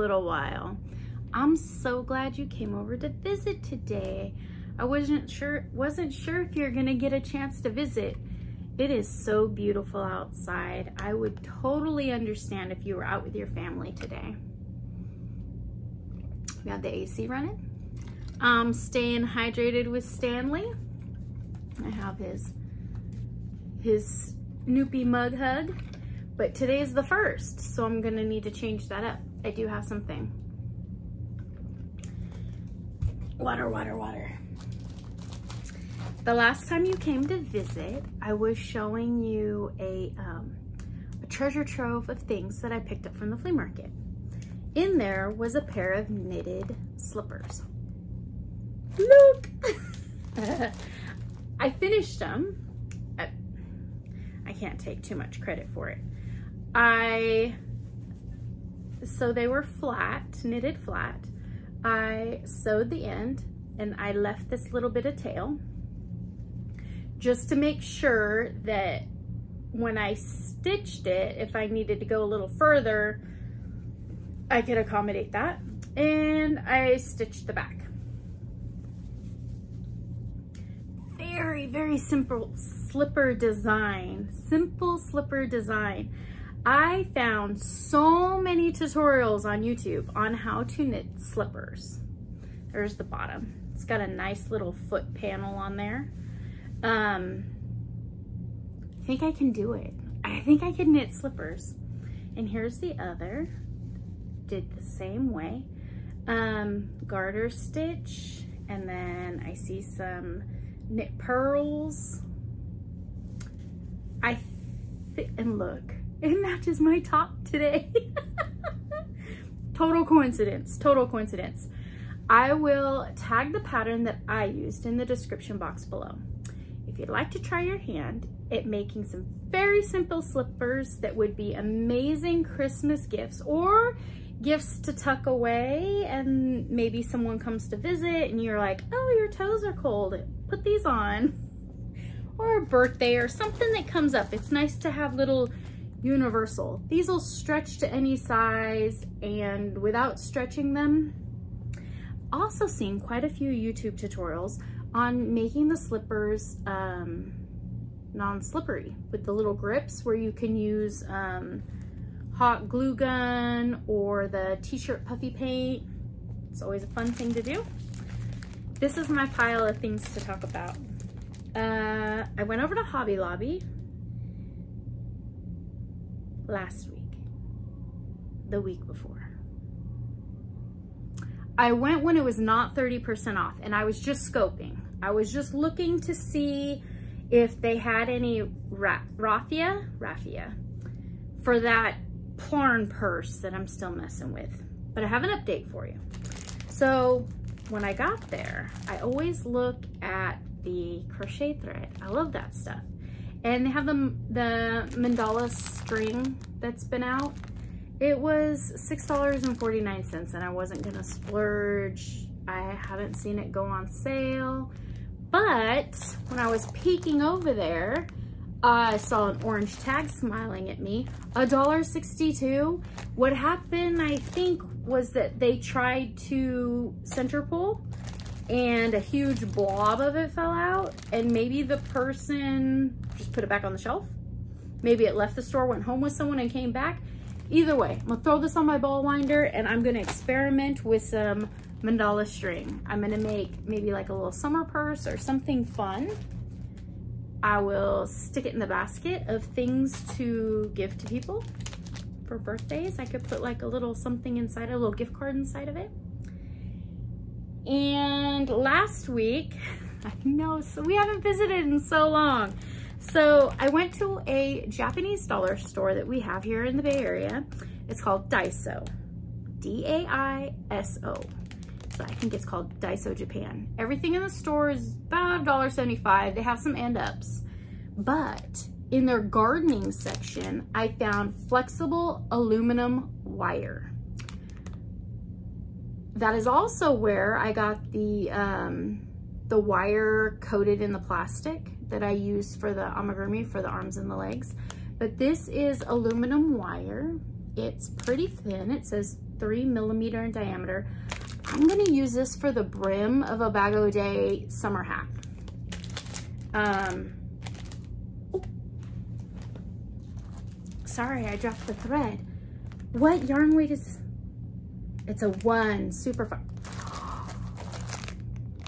little while. I'm so glad you came over to visit today. I wasn't sure wasn't sure if you're gonna get a chance to visit. It is so beautiful outside. I would totally understand if you were out with your family today. We have the AC running. Um, staying hydrated with Stanley. I have his his Snoopy mug hug, but today's the first, so I'm gonna need to change that up. I do have something. Water, water, water. The last time you came to visit, I was showing you a, um, a treasure trove of things that I picked up from the flea market. In there was a pair of knitted slippers. Look! I finished them. I, I can't take too much credit for it. I, so they were flat, knitted flat. I sewed the end and I left this little bit of tail just to make sure that when I stitched it, if I needed to go a little further, I could accommodate that. And I stitched the back. Very, very simple slipper design. Simple slipper design. I found so many tutorials on YouTube on how to knit slippers. There's the bottom. It's got a nice little foot panel on there. Um, I think I can do it. I think I can knit slippers. And here's the other. Did the same way. Um, garter stitch. And then I see some knit purls. I, and look, it matches my top today. total coincidence, total coincidence. I will tag the pattern that I used in the description box below. If you'd like to try your hand at making some very simple slippers that would be amazing Christmas gifts or gifts to tuck away and maybe someone comes to visit and you're like, oh, your toes are cold, put these on. Or a birthday or something that comes up. It's nice to have little universal. These will stretch to any size and without stretching them. Also seen quite a few YouTube tutorials on making the slippers um, non-slippery with the little grips where you can use um, hot glue gun or the t-shirt puffy paint. It's always a fun thing to do. This is my pile of things to talk about. Uh, I went over to Hobby Lobby last week, the week before. I went when it was not 30% off and I was just scoping. I was just looking to see if they had any ra raffia, raffia for that Plarn purse that I'm still messing with. But I have an update for you. So when I got there, I always look at the crochet thread. I love that stuff. And they have the, the mandala string that's been out. It was $6.49 and I wasn't gonna splurge. I haven't seen it go on sale. But when I was peeking over there, I saw an orange tag smiling at me. $1.62. What happened, I think, was that they tried to center pull and a huge blob of it fell out and maybe the person just put it back on the shelf. Maybe it left the store, went home with someone and came back. Either way, I'm gonna throw this on my ball winder and I'm gonna experiment with some mandala string. I'm gonna make maybe like a little summer purse or something fun. I will stick it in the basket of things to give to people for birthdays. I could put like a little something inside, a little gift card inside of it. And last week, I know, so we haven't visited in so long. So I went to a Japanese dollar store that we have here in the Bay Area. It's called Daiso, D-A-I-S-O. So I think it's called Daiso Japan. Everything in the store is about $1.75. They have some end ups. But in their gardening section, I found flexible aluminum wire. That is also where I got the, um, the wire coated in the plastic that I use for the amigurumi for the arms and the legs. But this is aluminum wire. It's pretty thin. It says three millimeter in diameter. I'm gonna use this for the brim of a Bag O'Day summer hat. Um, oh. sorry, I dropped the thread. What yarn weight is, it's a one, super fun.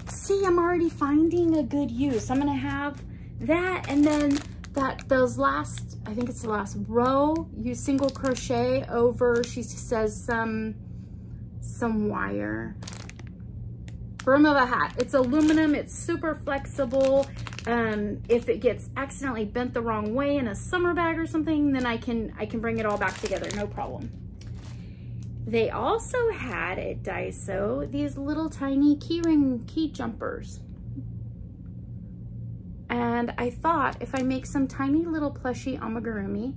See, I'm already finding a good use. I'm gonna have that and then that those last, I think it's the last row, use single crochet over, she says some, some wire. Brim of a hat. It's aluminum, it's super flexible. Um, if it gets accidentally bent the wrong way in a summer bag or something, then I can, I can bring it all back together, no problem. They also had at Daiso these little tiny keyring key jumpers. And I thought if I make some tiny little plushy amigurumi,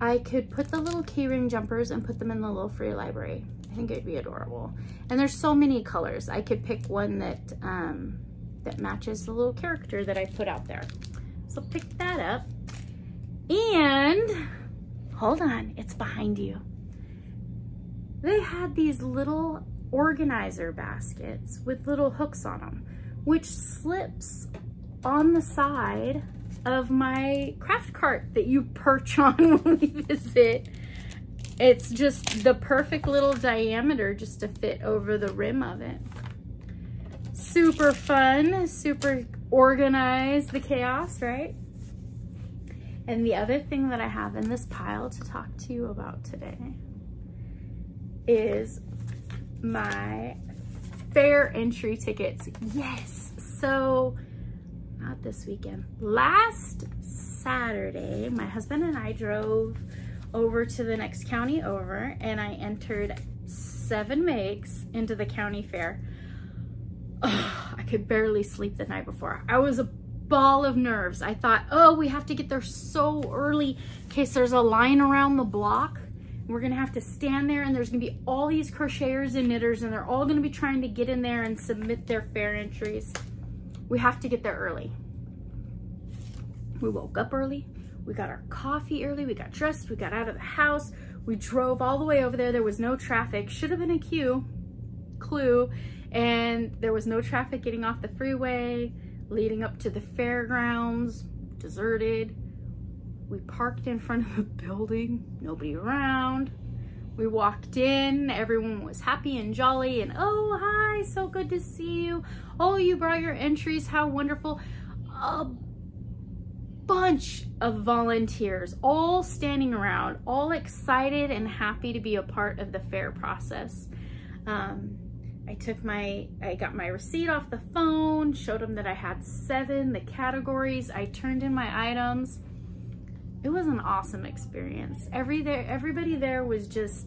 I could put the little keyring jumpers and put them in the little free library. I think it'd be adorable. And there's so many colors. I could pick one that, um, that matches the little character that I put out there. So pick that up. And hold on, it's behind you. They had these little organizer baskets with little hooks on them, which slips on the side of my craft cart that you perch on when we visit. It's just the perfect little diameter just to fit over the rim of it. Super fun, super organized, the chaos, right? And the other thing that I have in this pile to talk to you about today is my fair entry tickets. Yes, so not this weekend. Last Saturday, my husband and I drove over to the next county over and I entered seven makes into the county fair. Oh, I could barely sleep the night before. I was a ball of nerves. I thought, oh, we have to get there so early in case there's a line around the block. We're gonna have to stand there and there's gonna be all these crocheters and knitters and they're all gonna be trying to get in there and submit their fair entries. We have to get there early. We woke up early, we got our coffee early, we got dressed, we got out of the house, we drove all the way over there. There was no traffic, should have been a queue, clue, and there was no traffic getting off the freeway, leading up to the fairgrounds, deserted. We parked in front of the building, nobody around. We walked in, everyone was happy and jolly and oh, hi, so good to see you. Oh, you brought your entries, how wonderful. A bunch of volunteers all standing around, all excited and happy to be a part of the fair process. Um, I took my, I got my receipt off the phone, showed them that I had seven, the categories, I turned in my items it was an awesome experience. Every there, everybody there was just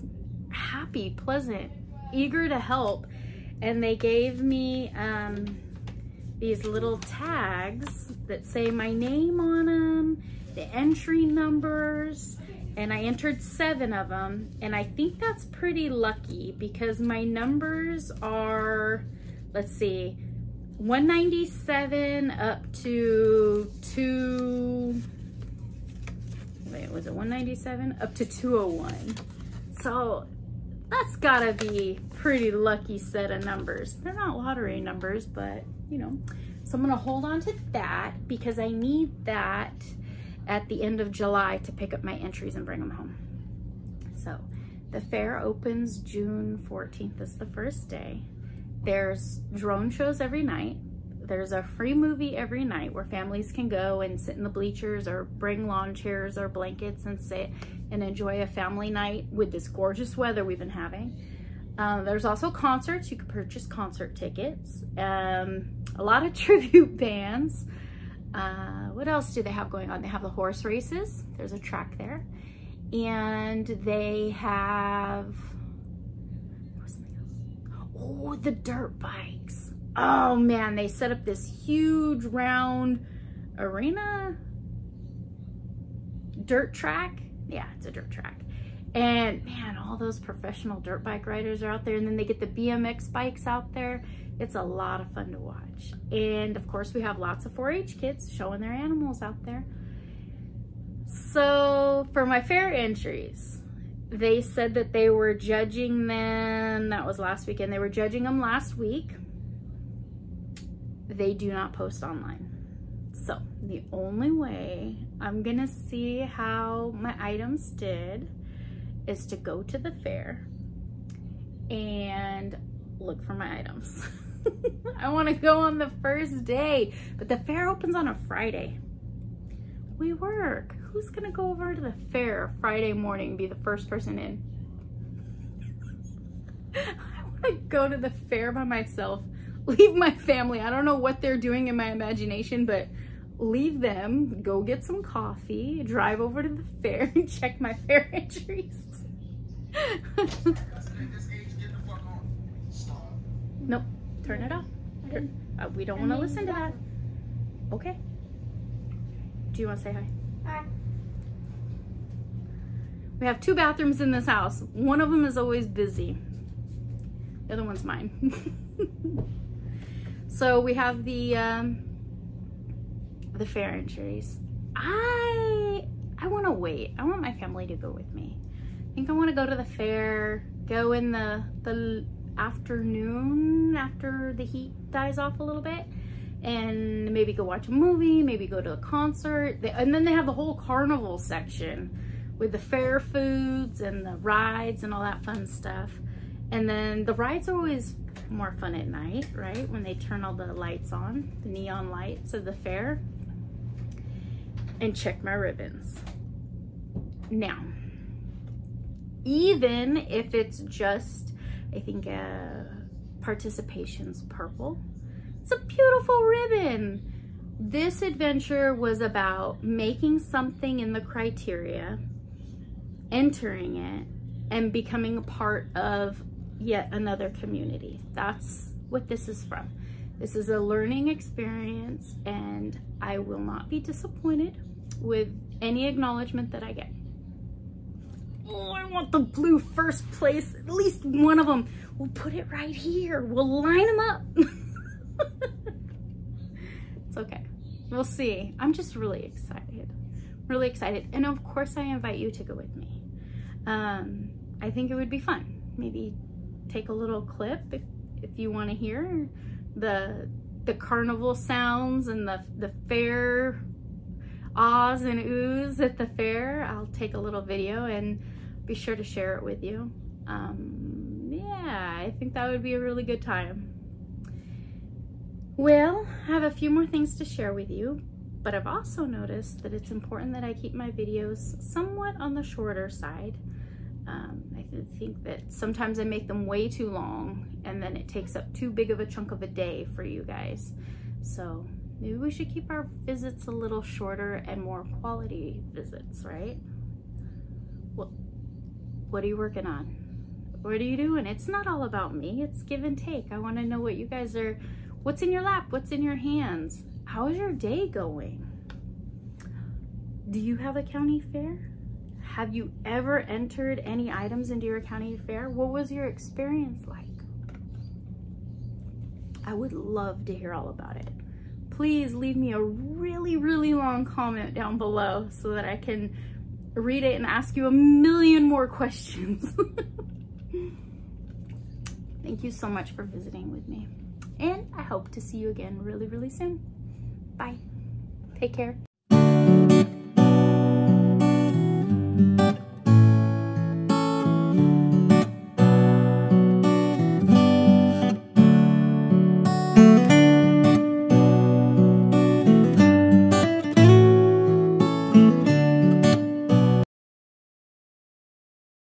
happy, pleasant, eager to help. And they gave me um, these little tags that say my name on them, the entry numbers, and I entered seven of them. And I think that's pretty lucky because my numbers are, let's see, 197 up to two, wait, was it 197? Up to 201. So that's gotta be pretty lucky set of numbers. They're not lottery numbers, but you know. So I'm gonna hold on to that because I need that at the end of July to pick up my entries and bring them home. So the fair opens June 14th. That's the first day. There's drone shows every night. There's a free movie every night where families can go and sit in the bleachers or bring lawn chairs or blankets and sit and enjoy a family night with this gorgeous weather we've been having. Um, there's also concerts. You can purchase concert tickets. Um, a lot of tribute bands. Uh, what else do they have going on? They have the horse races. There's a track there. And they have, oh, the dirt bikes oh man, they set up this huge round arena dirt track. Yeah, it's a dirt track. And man, all those professional dirt bike riders are out there and then they get the BMX bikes out there. It's a lot of fun to watch. And of course we have lots of 4-H kids showing their animals out there. So for my fair entries, they said that they were judging them. That was last weekend. They were judging them last week. They do not post online. So the only way I'm gonna see how my items did is to go to the fair and look for my items. I wanna go on the first day, but the fair opens on a Friday. We work. Who's gonna go over to the fair Friday morning, be the first person in? I wanna go to the fair by myself, leave my family. I don't know what they're doing in my imagination, but leave them, go get some coffee, drive over to the fair and check my fair entries. nope, turn it off. Uh, we don't want to listen to that. Okay. Do you want to say hi? Hi. We have two bathrooms in this house. One of them is always busy. The other one's mine. so we have the um, the fair entries. I I want to wait. I want my family to go with me. I think I want to go to the fair, go in the the afternoon after the heat dies off a little bit and maybe go watch a movie, maybe go to a concert. And then they have the whole carnival section with the fair foods and the rides and all that fun stuff. And then the rides are always more fun at night, right? When they turn all the lights on, the neon lights of the fair. And check my ribbons. Now, even if it's just, I think, uh, participation's purple, it's a beautiful ribbon. This adventure was about making something in the criteria, entering it, and becoming a part of yet another community. That's what this is from. This is a learning experience and I will not be disappointed with any acknowledgement that I get. Oh, I want the blue first place, at least one of them. We'll put it right here. We'll line them up. it's okay. We'll see. I'm just really excited. Really excited. And of course I invite you to go with me. Um, I think it would be fun. Maybe take a little clip if, if you want to hear the the carnival sounds and the, the fair ahs and oohs at the fair. I'll take a little video and be sure to share it with you. Um, yeah, I think that would be a really good time. Well, I have a few more things to share with you, but I've also noticed that it's important that I keep my videos somewhat on the shorter side. Um, I think that sometimes I make them way too long and then it takes up too big of a chunk of a day for you guys. So maybe we should keep our visits a little shorter and more quality visits, right? Well, what are you working on? What are you doing? It's not all about me. It's give and take. I want to know what you guys are What's in your lap? What's in your hands? How is your day going? Do you have a county fair? Have you ever entered any items into your county fair? What was your experience like? I would love to hear all about it. Please leave me a really, really long comment down below so that I can read it and ask you a million more questions. Thank you so much for visiting with me and I hope to see you again really, really soon. Bye. Take care.